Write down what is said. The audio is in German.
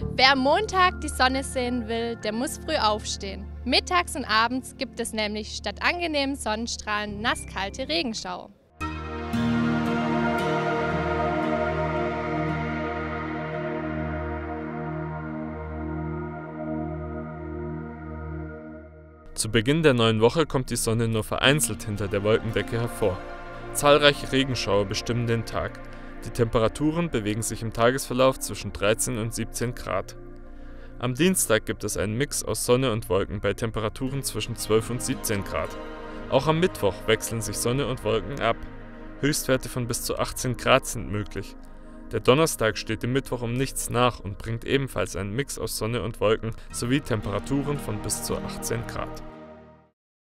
Wer am Montag die Sonne sehen will, der muss früh aufstehen. Mittags und abends gibt es nämlich statt angenehmen Sonnenstrahlen nasskalte Regenschauer. Zu Beginn der neuen Woche kommt die Sonne nur vereinzelt hinter der Wolkendecke hervor. Zahlreiche Regenschauer bestimmen den Tag. Die Temperaturen bewegen sich im Tagesverlauf zwischen 13 und 17 Grad. Am Dienstag gibt es einen Mix aus Sonne und Wolken bei Temperaturen zwischen 12 und 17 Grad. Auch am Mittwoch wechseln sich Sonne und Wolken ab. Höchstwerte von bis zu 18 Grad sind möglich. Der Donnerstag steht dem Mittwoch um nichts nach und bringt ebenfalls einen Mix aus Sonne und Wolken sowie Temperaturen von bis zu 18 Grad.